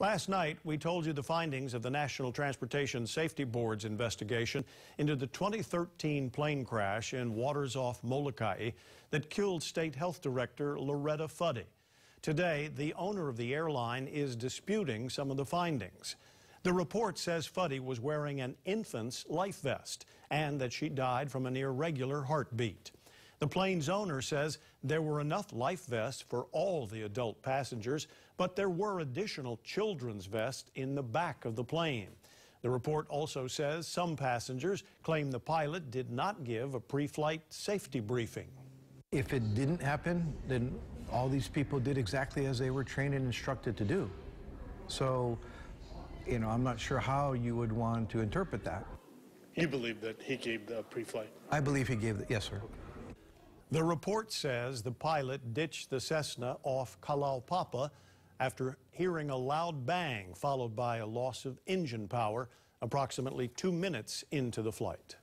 Last night, we told you the findings of the National Transportation Safety Board's investigation into the 2013 plane crash in waters off Molokai that killed State Health Director Loretta Fuddy. Today, the owner of the airline is disputing some of the findings. The report says Fuddy was wearing an infant's life vest and that she died from an irregular heartbeat. The plane's owner says there were enough life vests for all the adult passengers, but there were additional children's vests in the back of the plane. The report also says some passengers claim the pilot did not give a pre-flight safety briefing. If it didn't happen, then all these people did exactly as they were trained and instructed to do. So, you know, I'm not sure how you would want to interpret that. You believe that he gave the pre-flight? I believe he gave the, yes, sir. The report says the pilot ditched the Cessna off Kalaupapa after hearing a loud bang followed by a loss of engine power approximately two minutes into the flight.